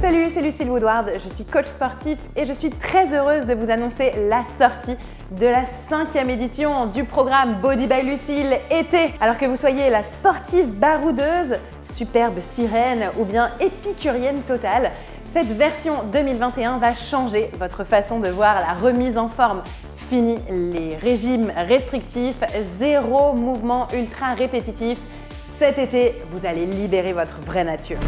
Salut, c'est Lucille Woodward, je suis coach sportif et je suis très heureuse de vous annoncer la sortie de la cinquième édition du programme Body by Lucille été. Alors que vous soyez la sportive baroudeuse, superbe sirène ou bien épicurienne totale, cette version 2021 va changer votre façon de voir la remise en forme. Fini les régimes restrictifs, zéro mouvement ultra répétitif. Cet été, vous allez libérer votre vraie nature.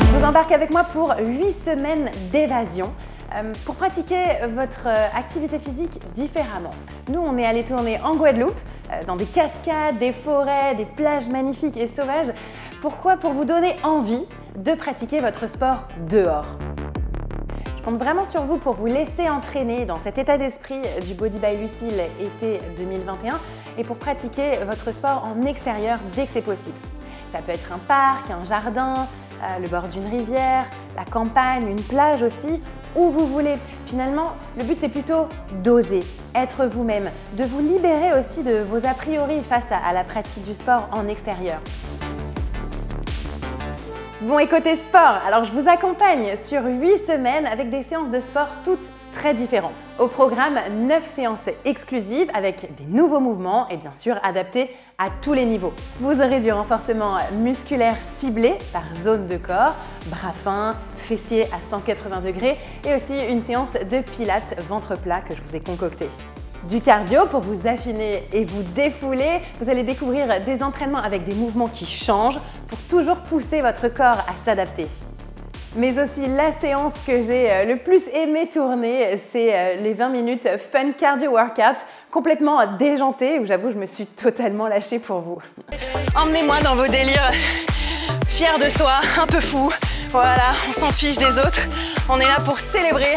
Je vous embarque avec moi pour 8 semaines d'évasion euh, pour pratiquer votre euh, activité physique différemment. Nous, on est allé tourner en Guadeloupe, euh, dans des cascades, des forêts, des plages magnifiques et sauvages. Pourquoi? Pour vous donner envie de pratiquer votre sport dehors. Compte vraiment sur vous pour vous laisser entraîner dans cet état d'esprit du Body by Lucille été 2021 et pour pratiquer votre sport en extérieur dès que c'est possible. Ça peut être un parc, un jardin, euh, le bord d'une rivière, la campagne, une plage aussi, où vous voulez. Finalement, le but c'est plutôt d'oser, être vous-même, de vous libérer aussi de vos a priori face à la pratique du sport en extérieur. Bon, côté sport, alors je vous accompagne sur 8 semaines avec des séances de sport toutes très différentes. Au programme, 9 séances exclusives avec des nouveaux mouvements et bien sûr adaptés à tous les niveaux. Vous aurez du renforcement musculaire ciblé par zone de corps, bras fins, fessiers à 180 degrés et aussi une séance de pilates ventre plat que je vous ai concocté du cardio pour vous affiner et vous défouler. Vous allez découvrir des entraînements avec des mouvements qui changent pour toujours pousser votre corps à s'adapter. Mais aussi la séance que j'ai euh, le plus aimé tourner, c'est euh, les 20 minutes Fun Cardio Workout, complètement déjantée, où j'avoue je me suis totalement lâchée pour vous. Emmenez-moi dans vos délires, fier de soi, un peu fou. Voilà, on s'en fiche des autres. On est là pour célébrer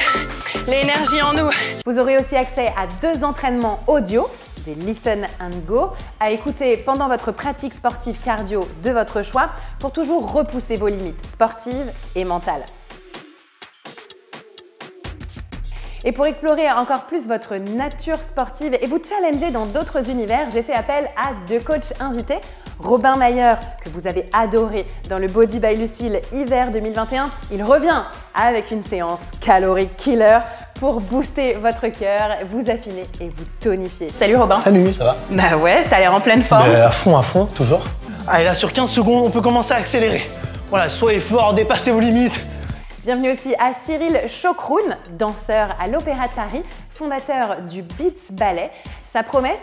l'énergie en nous. Vous aurez aussi accès à deux entraînements audio, des Listen and Go, à écouter pendant votre pratique sportive cardio de votre choix pour toujours repousser vos limites sportives et mentales. Et pour explorer encore plus votre nature sportive et vous challenger dans d'autres univers, j'ai fait appel à deux coachs invités. Robin Mayer, que vous avez adoré dans le Body by Lucille hiver 2021, il revient avec une séance calorique killer pour booster votre cœur, vous affiner et vous tonifier. Salut Robin Salut, ça va? Bah ouais, t'as l'air en pleine forme. À fond, à fond, toujours. Allez là, sur 15 secondes, on peut commencer à accélérer. Voilà, soyez fort, dépassez vos limites. Bienvenue aussi à Cyril Chokroun, danseur à l'Opéra de Paris, fondateur du Beats Ballet. Sa promesse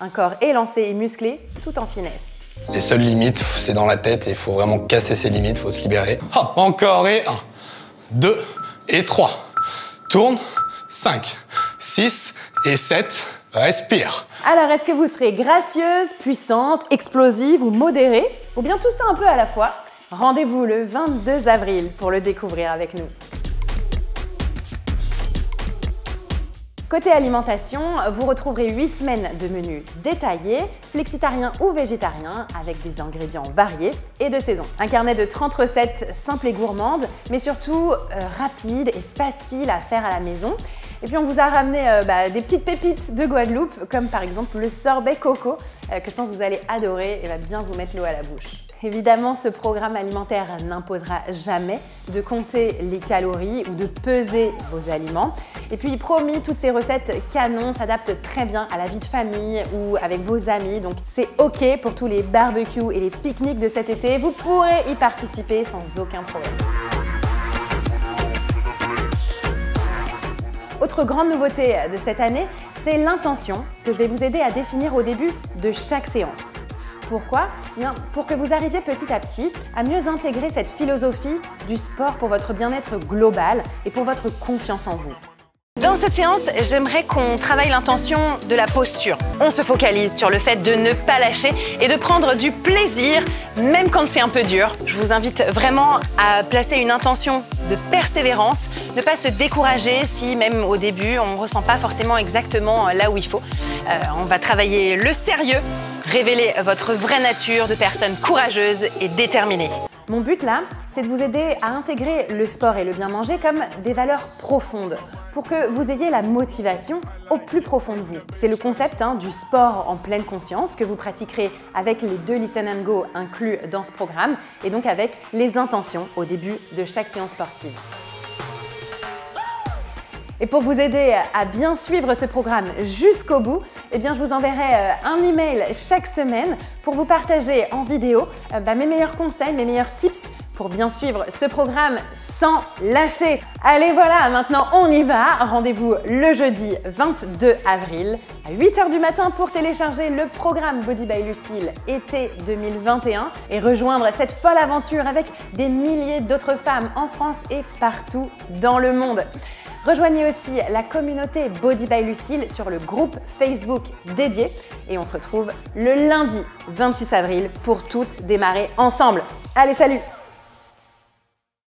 Un corps élancé et musclé, tout en finesse. Les seules limites, c'est dans la tête et il faut vraiment casser ses limites, il faut se libérer. Hop, encore et 1, 2 et 3. Tourne, 5, 6 et 7. Respire. Alors, est-ce que vous serez gracieuse, puissante, explosive ou modérée? Ou bien tout ça un peu à la fois? Rendez-vous le 22 avril pour le découvrir avec nous. Côté alimentation, vous retrouverez 8 semaines de menus détaillés, flexitarien ou végétarien, avec des ingrédients variés et de saison. Un carnet de 30 recettes simples et gourmandes, mais surtout euh, rapides et faciles à faire à la maison. Et puis on vous a ramené euh, bah, des petites pépites de Guadeloupe, comme par exemple le sorbet coco, euh, que je pense que vous allez adorer et va bien vous mettre l'eau à la bouche. Évidemment, ce programme alimentaire n'imposera jamais de compter les calories ou de peser vos aliments. Et puis, promis, toutes ces recettes canon s'adaptent très bien à la vie de famille ou avec vos amis. Donc, c'est OK pour tous les barbecues et les pique-niques de cet été. Vous pourrez y participer sans aucun problème. Autre grande nouveauté de cette année, c'est l'intention que je vais vous aider à définir au début de chaque séance. Pourquoi Bien, Pour que vous arriviez petit à petit à mieux intégrer cette philosophie du sport pour votre bien-être global et pour votre confiance en vous. Dans cette séance, j'aimerais qu'on travaille l'intention de la posture. On se focalise sur le fait de ne pas lâcher et de prendre du plaisir, même quand c'est un peu dur. Je vous invite vraiment à placer une intention de persévérance, ne pas se décourager si même au début on ne ressent pas forcément exactement là où il faut. Euh, on va travailler le sérieux, révéler votre vraie nature de personne courageuse et déterminée. Mon but là, c'est de vous aider à intégrer le sport et le bien manger comme des valeurs profondes pour que vous ayez la motivation au plus profond de vous. C'est le concept hein, du sport en pleine conscience que vous pratiquerez avec les deux Listen and Go inclus dans ce programme et donc avec les intentions au début de chaque séance sportive. Et pour vous aider à bien suivre ce programme jusqu'au bout, eh bien, je vous enverrai euh, un email chaque semaine pour vous partager en vidéo euh, bah, mes meilleurs conseils, mes meilleurs tips pour bien suivre ce programme sans lâcher. Allez voilà, maintenant on y va. Rendez-vous le jeudi 22 avril à 8h du matin pour télécharger le programme Body by Lucille été 2021 et rejoindre cette folle aventure avec des milliers d'autres femmes en France et partout dans le monde. Rejoignez aussi la communauté Body by Lucille sur le groupe Facebook dédié et on se retrouve le lundi 26 avril pour toutes démarrer ensemble. Allez, salut